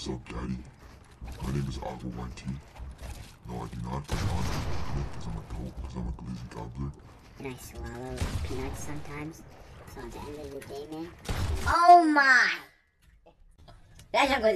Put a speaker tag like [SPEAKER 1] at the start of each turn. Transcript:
[SPEAKER 1] What's up, Daddy? My name is Agxwa YT. No, I do not get on because I'm a goat, because I'm a glizzy gobbler.
[SPEAKER 2] And I swallow peanuts sometimes. So at the end of the day, man,
[SPEAKER 3] Oh my! That's a good